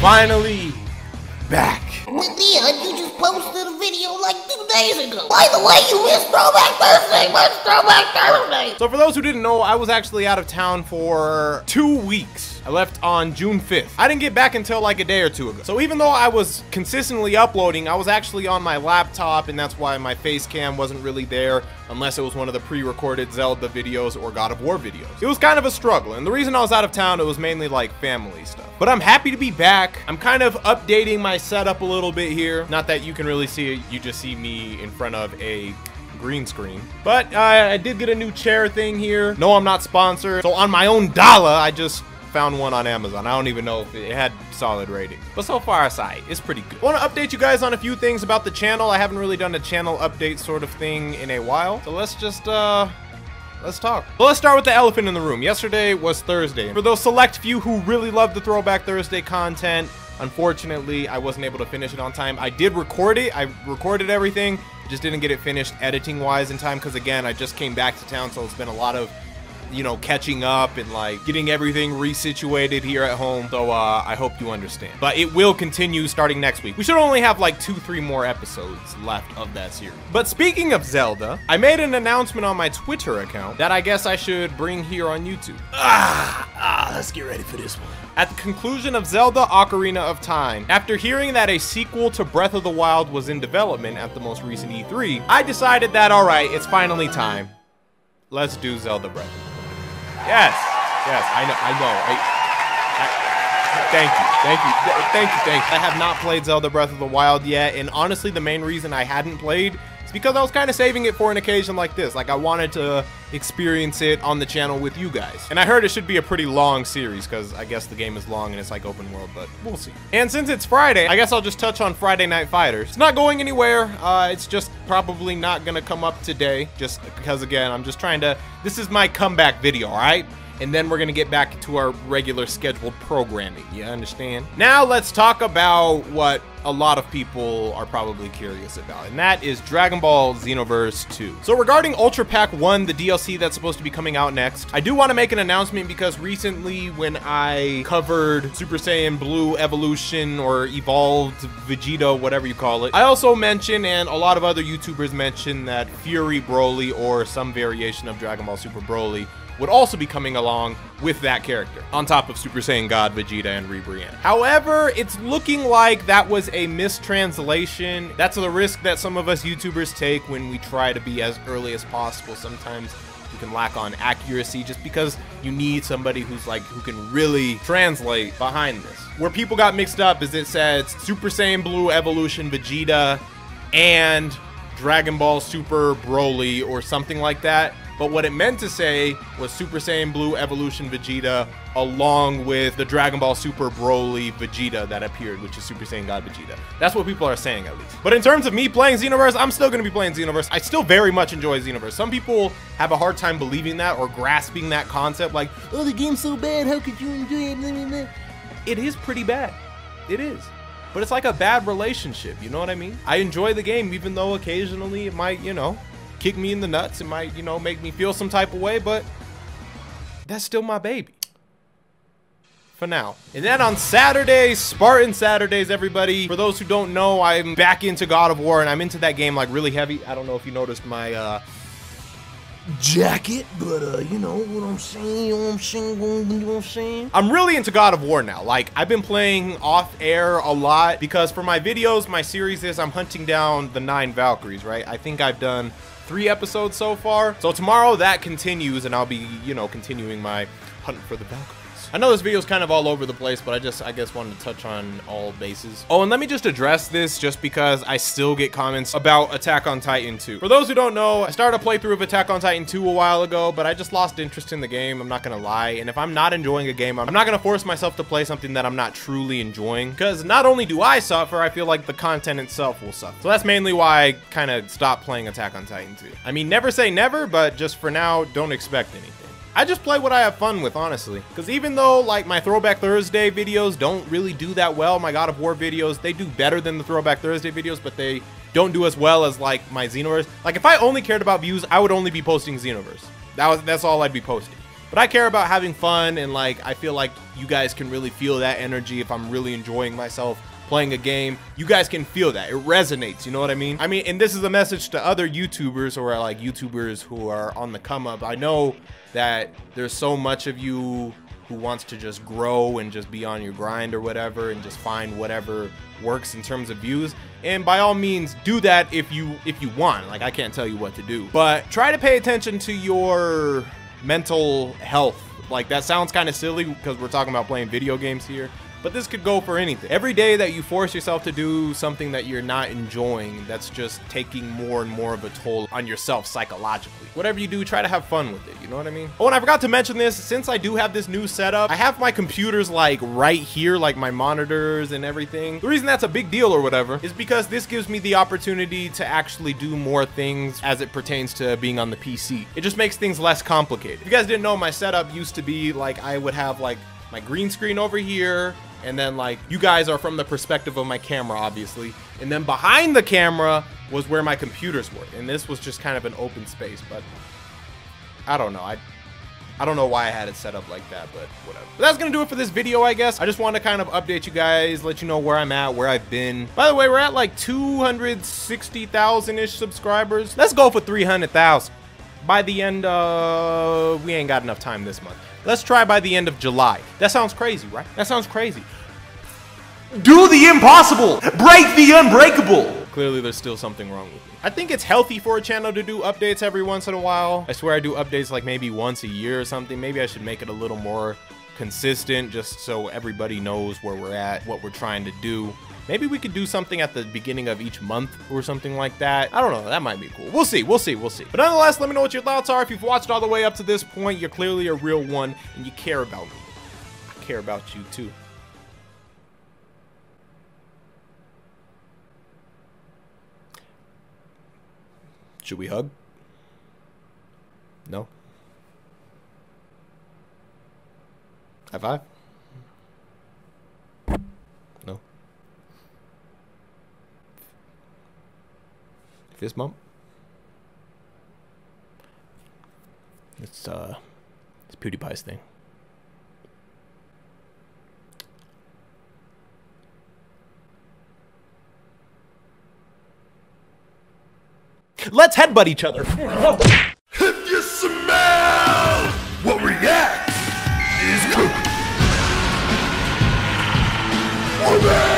finally back. Just posted a video like two days ago. By the way, you missed Throwback Thursday. What's Throwback Thursday? So for those who didn't know, I was actually out of town for two weeks. I left on June 5th. I didn't get back until like a day or two ago. So even though I was consistently uploading, I was actually on my laptop and that's why my face cam wasn't really there unless it was one of the pre-recorded Zelda videos or God of War videos. It was kind of a struggle and the reason I was out of town, it was mainly like family stuff. But I'm happy to be back. I'm kind of updating my setup a little bit here. Not that you can really see it, you just see me in front of a green screen. But uh, I did get a new chair thing here. No, I'm not sponsored. So on my own dollar, I just found one on Amazon. I don't even know if it had solid rating. But so far, aside, it's pretty good. Want to update you guys on a few things about the channel. I haven't really done a channel update sort of thing in a while. So let's just, uh, let's talk. Well, let's start with the elephant in the room. Yesterday was Thursday. For those select few who really love the Throwback Thursday content, unfortunately, I wasn't able to finish it on time. I did record it. I recorded everything, just didn't get it finished editing-wise in time because, again, I just came back to town, so it's been a lot of you know, catching up and like getting everything resituated here at home. So uh, I hope you understand. But it will continue starting next week. We should only have like two, three more episodes left of that series. But speaking of Zelda, I made an announcement on my Twitter account that I guess I should bring here on YouTube. Ah, ah, let's get ready for this one. At the conclusion of Zelda Ocarina of Time, after hearing that a sequel to Breath of the Wild was in development at the most recent E3, I decided that alright, it's finally time. Let's do Zelda Breath Yes, yes, I know, I know. I, I, thank you, thank you, thank you, thank you. I have not played Zelda Breath of the Wild yet, and honestly, the main reason I hadn't played is because I was kind of saving it for an occasion like this. Like, I wanted to experience it on the channel with you guys. And I heard it should be a pretty long series, because I guess the game is long and it's like open world, but we'll see. And since it's Friday, I guess I'll just touch on Friday Night Fighters. It's not going anywhere. Uh, it's just probably not gonna come up today, just because, again, I'm just trying to... This is my comeback video, all right? And then we're gonna get back to our regular scheduled programming. You understand? Now let's talk about what a lot of people are probably curious about, and that is Dragon Ball Xenoverse 2. So regarding Ultra Pack 1, the DLC that's supposed to be coming out next, I do want to make an announcement because recently when I covered Super Saiyan Blue Evolution or Evolved Vegeta, whatever you call it, I also mentioned, and a lot of other YouTubers mentioned that Fury Broly or some variation of Dragon Ball Super Broly would also be coming along with that character, on top of Super Saiyan God, Vegeta, and Ribrianne. However, it's looking like that was a mistranslation. That's the risk that some of us YouTubers take when we try to be as early as possible. Sometimes you can lack on accuracy just because you need somebody who's like who can really translate behind this. Where people got mixed up is it says Super Saiyan Blue Evolution Vegeta and Dragon Ball Super Broly or something like that. But what it meant to say was Super Saiyan Blue Evolution Vegeta along with the Dragon Ball Super Broly Vegeta that appeared, which is Super Saiyan God Vegeta. That's what people are saying at least. But in terms of me playing Xenoverse, I'm still going to be playing Xenoverse. I still very much enjoy Xenoverse. Some people have a hard time believing that or grasping that concept like, oh, the game's so bad, how could you enjoy it? It is pretty bad. It is. But it's like a bad relationship, you know what I mean? I enjoy the game even though occasionally it might, you know, kick me in the nuts. It might, you know, make me feel some type of way, but that's still my baby. For now. And then on Saturdays, Spartan Saturdays, everybody. For those who don't know, I'm back into God of War, and I'm into that game like really heavy. I don't know if you noticed my uh, jacket, but uh, you know what I'm saying, you know what I'm saying, you know what I'm saying? I'm really into God of War now. Like, I've been playing off air a lot because for my videos, my series is I'm hunting down the nine Valkyries, right? I think I've done three episodes so far. So tomorrow that continues and I'll be, you know, continuing my hunt for the Valkyrie. I know this video is kind of all over the place, but I just, I guess, wanted to touch on all bases. Oh, and let me just address this just because I still get comments about Attack on Titan 2. For those who don't know, I started a playthrough of Attack on Titan 2 a while ago, but I just lost interest in the game. I'm not going to lie. And if I'm not enjoying a game, I'm not going to force myself to play something that I'm not truly enjoying. Because not only do I suffer, I feel like the content itself will suffer. So that's mainly why I kind of stopped playing Attack on Titan 2. I mean, never say never, but just for now, don't expect anything. I just play what I have fun with, honestly. Because even though, like, my Throwback Thursday videos don't really do that well, my God of War videos, they do better than the Throwback Thursday videos, but they don't do as well as, like, my Xenoverse. Like, if I only cared about views, I would only be posting Xenoverse. That was, that's all I'd be posting. But I care about having fun and like I feel like you guys can really feel that energy if I'm really enjoying myself playing a game, you guys can feel that. It resonates, you know what I mean? I mean, and this is a message to other YouTubers or like YouTubers who are on the come up. I know that there's so much of you who wants to just grow and just be on your grind or whatever and just find whatever works in terms of views and by all means do that if you if you want like i can't tell you what to do but try to pay attention to your mental health. Like that sounds kind of silly because we're talking about playing video games here but this could go for anything. Every day that you force yourself to do something that you're not enjoying, that's just taking more and more of a toll on yourself psychologically. Whatever you do, try to have fun with it, you know what I mean? Oh, and I forgot to mention this, since I do have this new setup, I have my computers like right here, like my monitors and everything. The reason that's a big deal or whatever is because this gives me the opportunity to actually do more things as it pertains to being on the PC. It just makes things less complicated. If you guys didn't know, my setup used to be like I would have like my green screen over here, and then like you guys are from the perspective of my camera obviously and then behind the camera was where my computers were and this was just kind of an open space but I don't know I I don't know why I had it set up like that, but whatever. But that's gonna do it for this video, I guess. I just want to kind of update you guys, let you know where I'm at, where I've been. By the way, we're at like 260,000-ish subscribers. Let's go for 300,000. By the end of... We ain't got enough time this month. Let's try by the end of July. That sounds crazy, right? That sounds crazy. Do the impossible! Break the unbreakable! Clearly, there's still something wrong with me. I think it's healthy for a channel to do updates every once in a while. I swear I do updates like maybe once a year or something. Maybe I should make it a little more consistent just so everybody knows where we're at, what we're trying to do. Maybe we could do something at the beginning of each month or something like that. I don't know. That might be cool. We'll see. We'll see. We'll see. But nonetheless, let me know what your thoughts are. If you've watched all the way up to this point, you're clearly a real one and you care about me. I care about you too. Should we hug? No? High five? Fist bump. It's uh, it's PewDiePie's thing. Let's headbutt each other. Omen!